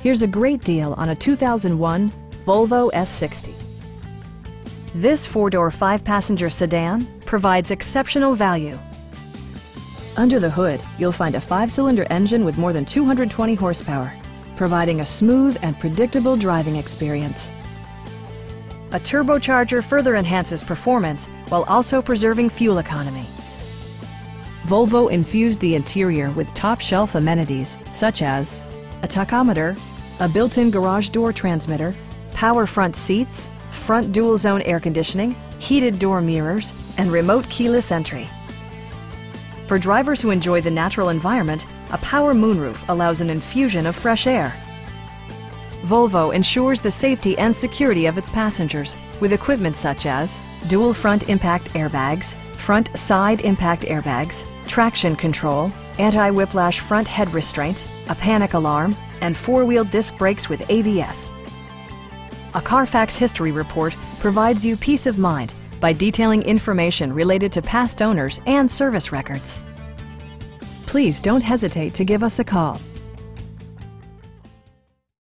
Here's a great deal on a 2001 Volvo S60. This four-door, five-passenger sedan provides exceptional value. Under the hood, you'll find a five-cylinder engine with more than 220 horsepower, providing a smooth and predictable driving experience. A turbocharger further enhances performance while also preserving fuel economy. Volvo infused the interior with top-shelf amenities such as a tachometer, a built-in garage door transmitter, power front seats, front dual-zone air conditioning, heated door mirrors, and remote keyless entry. For drivers who enjoy the natural environment, a power moonroof allows an infusion of fresh air. Volvo ensures the safety and security of its passengers with equipment such as dual front impact airbags, front side impact airbags, traction control, anti-whiplash front head restraint, a panic alarm, and four-wheel disc brakes with ABS. A Carfax history report provides you peace of mind by detailing information related to past owners and service records. Please don't hesitate to give us a call